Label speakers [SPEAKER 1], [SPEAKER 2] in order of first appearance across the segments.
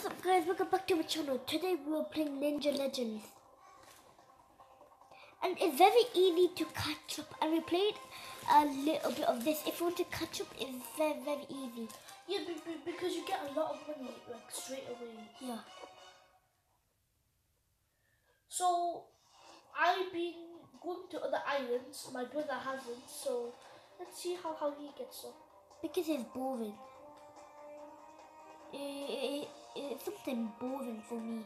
[SPEAKER 1] What's up guys, welcome back to my channel. Today we're playing Ninja Legends. And it's very easy to catch up and we played a little bit of this. If you want to catch up, it's very very easy.
[SPEAKER 2] Yeah, be- be- because you get a lot of money like straight away.
[SPEAKER 1] Yeah.
[SPEAKER 2] So I've been going to other islands. My brother hasn't. So let's see how how he gets on.
[SPEAKER 1] Because it's boring. It, it, it's something boring for me.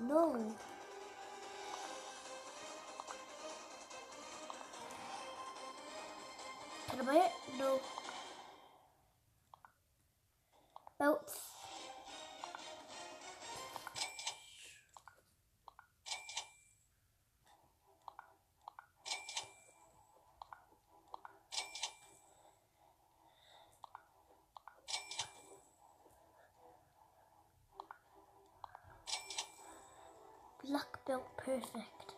[SPEAKER 1] No. Can I buy it? No. Belts. Black built perfect.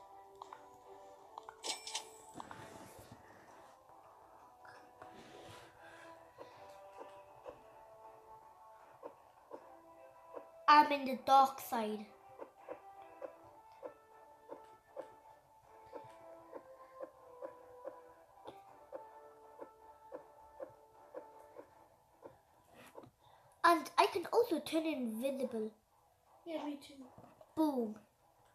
[SPEAKER 1] I'm in the dark side. And I can also turn invisible.
[SPEAKER 2] Yeah, me too.
[SPEAKER 1] Boom.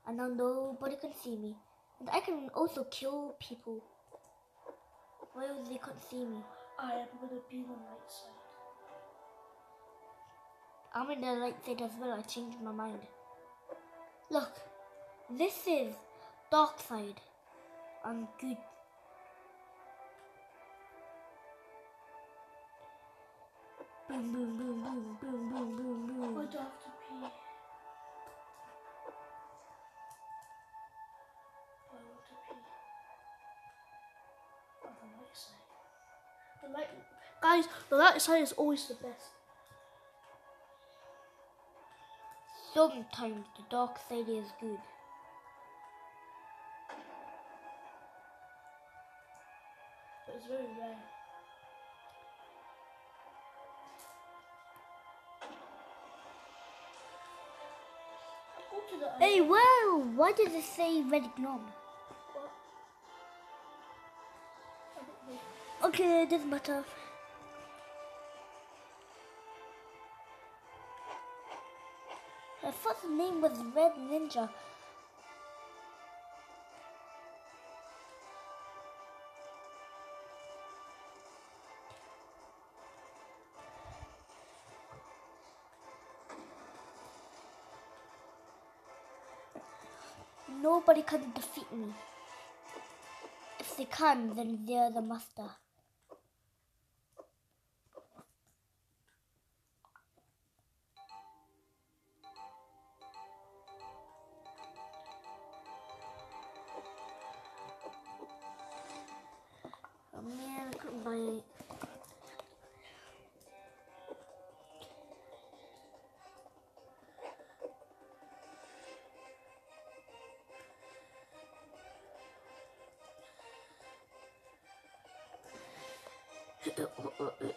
[SPEAKER 1] And now nobody can see me. And I can also kill people. While they can't see me.
[SPEAKER 2] I am gonna be on the right side.
[SPEAKER 1] I'm in the light side as well. I changed my mind. Look, this is dark side. I'm good. Boom, boom, boom, boom, boom, boom, boom, boom.
[SPEAKER 2] The light, guys, the light side is always the best.
[SPEAKER 1] Sometimes the dark side is good.
[SPEAKER 2] But it's very rare.
[SPEAKER 1] Hey, well, why does it say red gnome? Okay, it doesn't matter. Her first name was Red Ninja. Nobody can defeat me. If they can, then they're the master. 呃呃呃呃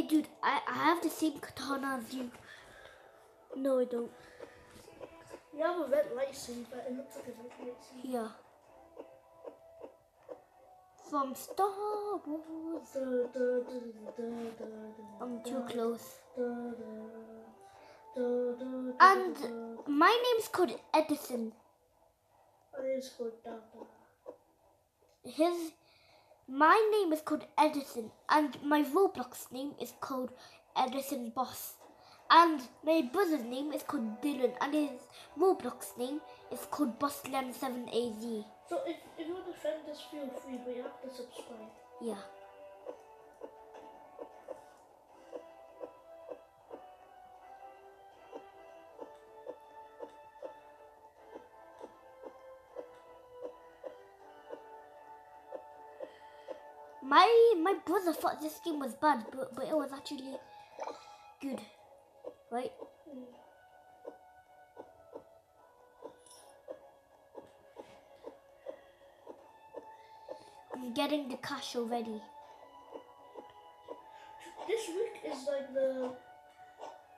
[SPEAKER 1] Hey dude, I, I have the same katana as you. No, I don't.
[SPEAKER 2] You have a red lightsaber. It looks like a red lightsaber.
[SPEAKER 1] Here. From Star Wars.
[SPEAKER 2] Da, da, da,
[SPEAKER 1] I'm too close. And my name's called Edison.
[SPEAKER 2] My name's called Dada.
[SPEAKER 1] His my name is called Edison and my Roblox name is called Edison Boss. And my brother's name is called Dylan and his Roblox name is called Bossland7AZ.
[SPEAKER 2] So if, if you want to friend us, feel free, but you have to subscribe.
[SPEAKER 1] Yeah. My brother thought this game was bad, but, but it was actually good. Right? I'm getting the cash already.
[SPEAKER 2] This week is like the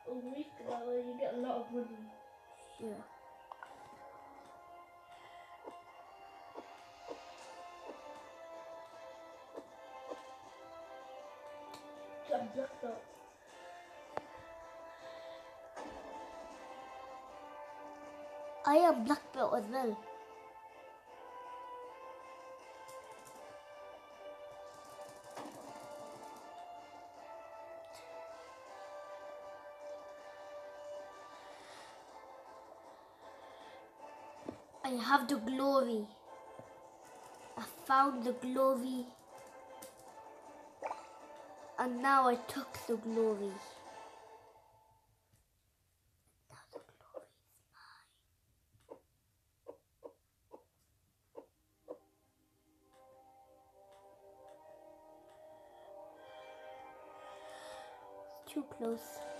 [SPEAKER 2] a week that where you get a lot of money.
[SPEAKER 1] Yeah.
[SPEAKER 2] Get black.
[SPEAKER 1] I am black belt as well. I have the glory. I found the glory. And now I took the glory. Now the glory is mine. Too close.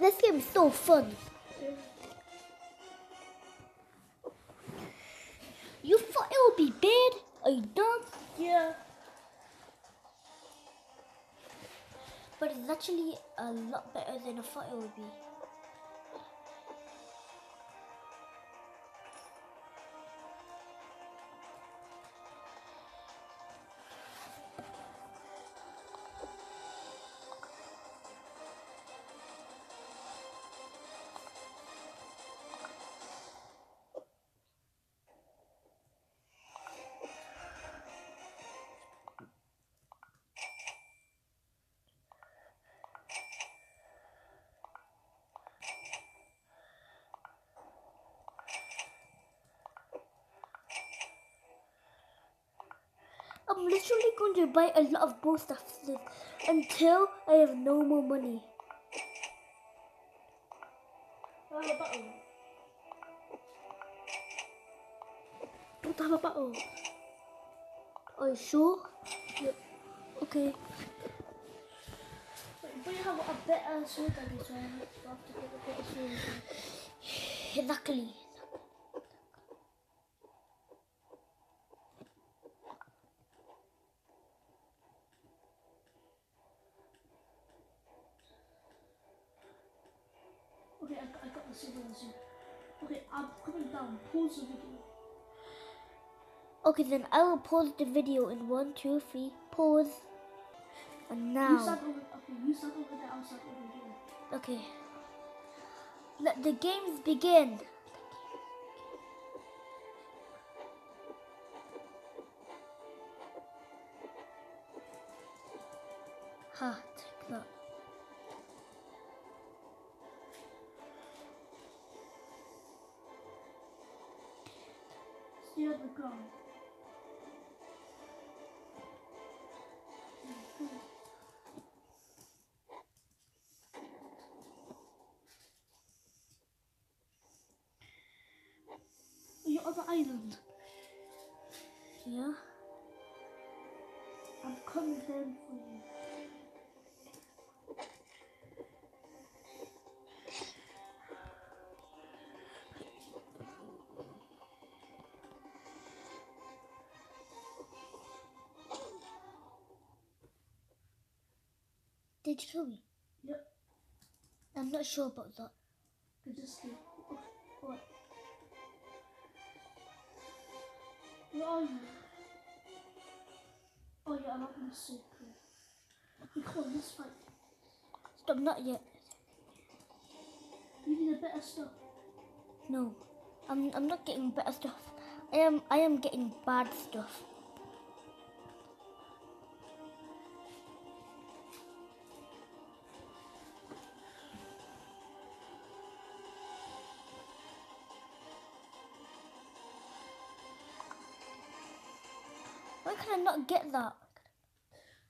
[SPEAKER 1] This game is so fun. You thought it would be bad? Are you dumb?
[SPEAKER 2] Yeah.
[SPEAKER 1] But it's actually a lot better than I thought it would be. Literally going to buy a lot of both stuff until I have no more money.
[SPEAKER 2] I have a.
[SPEAKER 1] Don't have a. Are you sure?
[SPEAKER 2] Yep.
[SPEAKER 1] Okay.
[SPEAKER 2] But you have a better sword than me, so I have to get a better sword.
[SPEAKER 1] Exactly.
[SPEAKER 2] Okay, I got, I got the one. Okay, I'm coming down. Pause the video.
[SPEAKER 1] Okay, then I will pause the video in one, two, three, pause. And
[SPEAKER 2] You
[SPEAKER 1] now,
[SPEAKER 2] start over. Okay, you start over there. I'll start over here.
[SPEAKER 1] okay. Let the games begin. Ha, take that.
[SPEAKER 2] On the ground. You're on the island.
[SPEAKER 1] Yeah.
[SPEAKER 2] I'm coming down for you.
[SPEAKER 1] Did you kill me?
[SPEAKER 2] Yep.
[SPEAKER 1] I'm not sure about that.
[SPEAKER 2] Okay, just. Okay, what? Where are you? Oh yeah, I'm not gonna see. Okay, come on, let's fight.
[SPEAKER 1] Stop, not yet.
[SPEAKER 2] You need a better stuff.
[SPEAKER 1] No, I'm, I'm not getting better stuff. I am, I am getting bad stuff. Why can I not get that?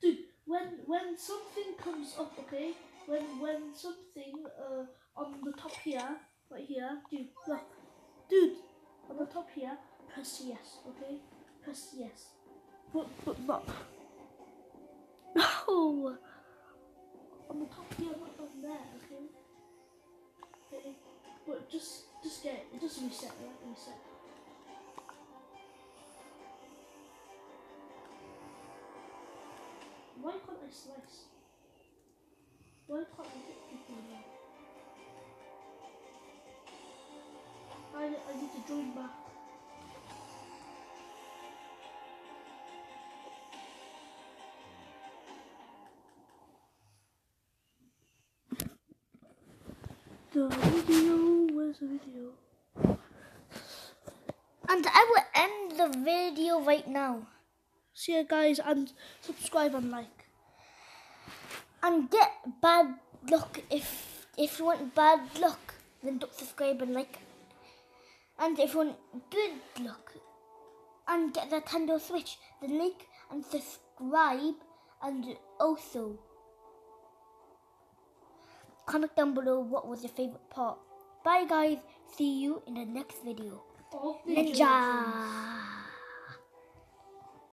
[SPEAKER 2] Dude, when when something comes up, okay, when when something uh on the top here, right here, dude, look, dude, on the top here, press yes, okay, press yes, but but not. No, on the top here, not on there, okay. Okay, but just just get it, just reset, right? Reset. Why can't I slice? Why can't I hit people now? I, I need to join back. The video was a video.
[SPEAKER 1] And I will end the video right now.
[SPEAKER 2] See you guys and subscribe and like.
[SPEAKER 1] And get bad luck if if you want bad luck, then don't subscribe and like. And if you want good luck and get the Nintendo Switch, then like and subscribe and also comment down below what was your favorite part. Bye guys, see you in the next video. Ninja!